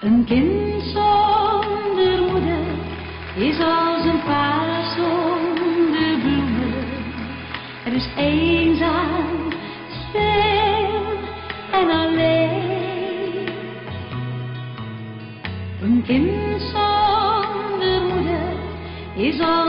Een kind zonder moeder is als een paard zonder bloemen. Het is eenzaam, stil en alleen. Een kind zonder moeder is als